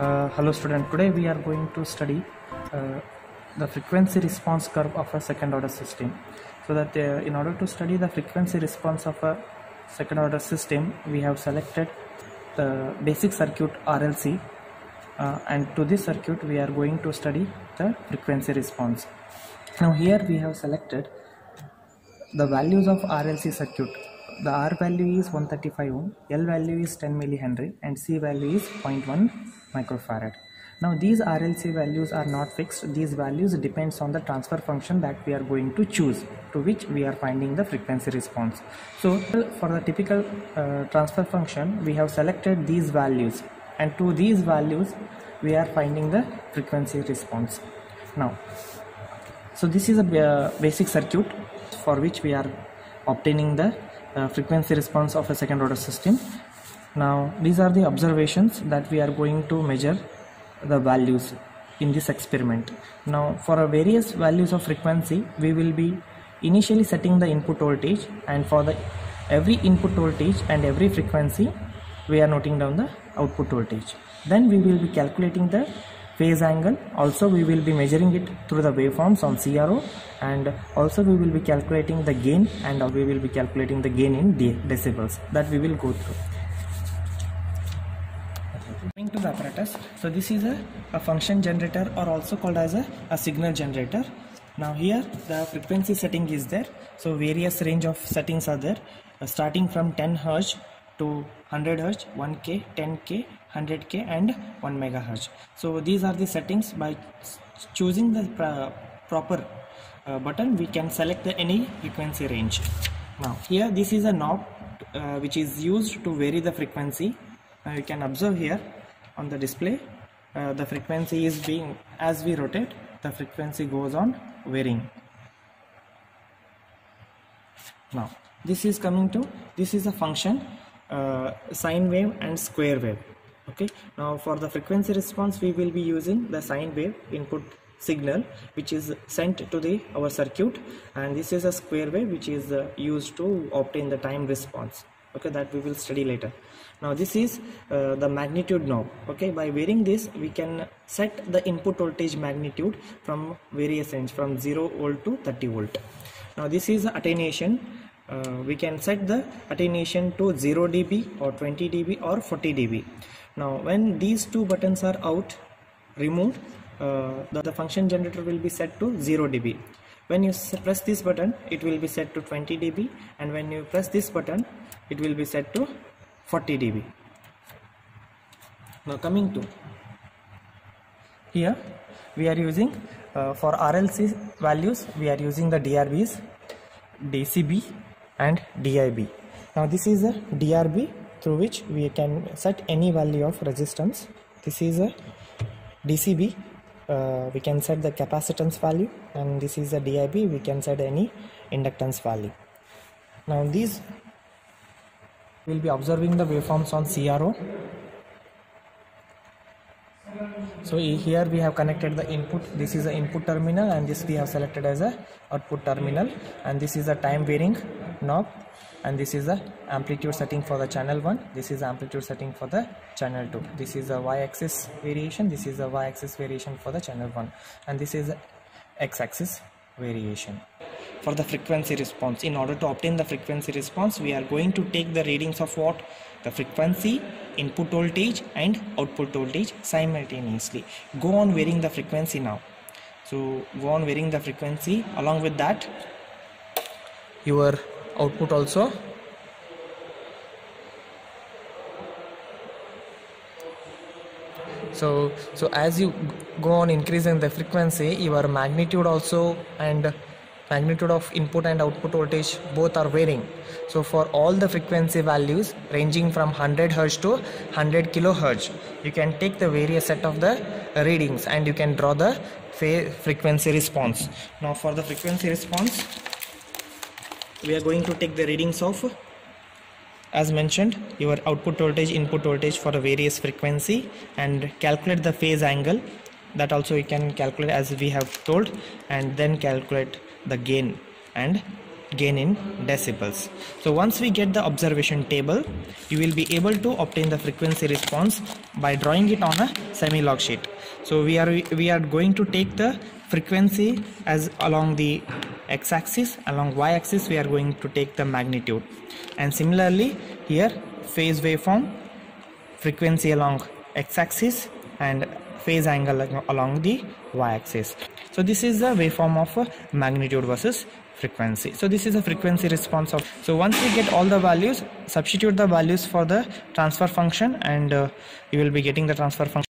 Uh, hello student, today we are going to study uh, the frequency response curve of a second order system. So that uh, in order to study the frequency response of a second order system, we have selected the basic circuit RLC uh, and to this circuit we are going to study the frequency response. Now here we have selected the values of RLC circuit. The R value is 135 ohm, L value is 10 millihenry and C value is 0.1 microfarad. Now these RLC values are not fixed. These values depends on the transfer function that we are going to choose to which we are finding the frequency response. So for the typical uh, transfer function we have selected these values and to these values we are finding the frequency response. Now so this is a ba- basic circuit for which we are obtaining the uh, frequency response of a second order system now these are the observations that we are going to measure the values in this experiment. Now for various values of frequency we will be initially setting the input voltage and for the every input voltage and every frequency we are noting down the output voltage. Then we will be calculating the phase angle. Also we will be measuring it through the waveforms on CRO and also we will be calculating the gain and we will be calculating the gain in decibels that we will go through coming to the apparatus so this is a, a function generator or also called as a, a signal generator. Now here the frequency setting is there. So various range of settings are there. Uh, starting from 10 hertz to 100 hertz 1k 10k 100k and 1 megahertz so these are the settings. By choosing the pr- proper uh, button we can select the any frequency range. Now here this is a knob uh, which is used to vary the frequency. uh, you can observe here on the display uh, the frequency is being as we rotate the frequency goes on varying. Now this is coming to this is a function uh, sine wave and square wave. Okay? Now for the frequency response we will be using the sine wave input signal which is sent to the our circuit and this is a square wave which is uh, used to obtain the time response okay that we will study later. Now this is uh, the magnitude knob. Okay by varying this we can set the input voltage magnitude from various range from 0 volt to 30 volt. Now this is attenuation. Uh, we can set the attenuation to 0 dB or 20 dB or 40 dB. Now when these two buttons are out removed uh, the, the function generator will be set to 0 dB when you press this button it will be set to 20 dB and when you press this button it will be set to 40 dB. Now coming to here we are using uh, for RLC values we are using the DRBs DCB and DIB now this is a DRB through which we can set any value of resistance. This is a DCB uh, we can set the capacitance value and this is a DIB we can set any inductance value. Now these we'll be observing the waveforms on CRO so here we have connected the input. This is the input terminal and this we have selected as a output terminal. And this is the time varying knob. And this is the amplitude setting for the channel 1 this is amplitude setting for the channel 2 this is the y-axis variation. This is the y-axis variation for the channel 1 and this is x-axis variation. For the frequency response in order to obtain the frequency response we are going to take the readings of what? The frequency input voltage and output voltage simultaneously. Go on varying the frequency now. So go on varying the frequency. Along with that your output also so so as you go on increasing the frequency your magnitude also and magnitude of input and output voltage both are varying. So for all the frequency values ranging from 100 hertz to 100 kilohertz you can take the various set of the readings and you can draw the frequency response. Now for the frequency response we are going to take the readings of as mentioned your output voltage input voltage for a various frequency and calculate the phase angle that also you can calculate as we have told and then calculate the gain and gain in decibels. So once we get the observation table, you will be able to obtain the frequency response by drawing it on a semi-log sheet. So we are we are going to take the frequency as along the x-axis, along y-axis we are going to take the magnitude, and similarly here phase waveform, frequency along x-axis and phase angle along the y-axis. So this is the waveform of magnitude versus frequency. So this is a frequency response of so once we get all the values substitute the values for the transfer function and uh, you will be getting the transfer function